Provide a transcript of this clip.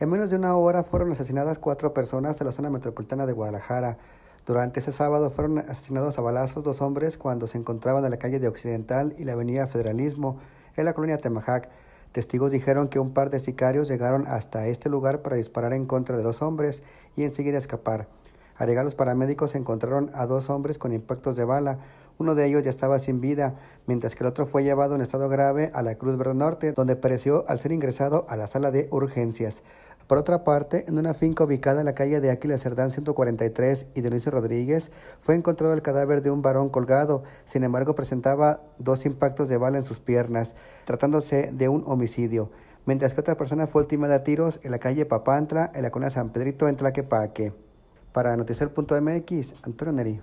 En menos de una hora fueron asesinadas cuatro personas de la zona metropolitana de Guadalajara. Durante ese sábado fueron asesinados a balazos dos hombres cuando se encontraban en la calle de Occidental y la avenida Federalismo, en la colonia Temajac. Testigos dijeron que un par de sicarios llegaron hasta este lugar para disparar en contra de dos hombres y enseguida escapar. Al llegar los paramédicos encontraron a dos hombres con impactos de bala. Uno de ellos ya estaba sin vida, mientras que el otro fue llevado en estado grave a la Cruz Verde Norte, donde pereció al ser ingresado a la sala de urgencias. Por otra parte, en una finca ubicada en la calle de Aquila Cerdán 143 y de Luis Rodríguez, fue encontrado el cadáver de un varón colgado. Sin embargo, presentaba dos impactos de bala en sus piernas, tratándose de un homicidio. Mientras que otra persona fue ultimada a tiros en la calle Papantla, en la colonia San Pedrito, en Tlaquepaque. Para Noticiero.mx, Antonio Neri.